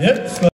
Yep.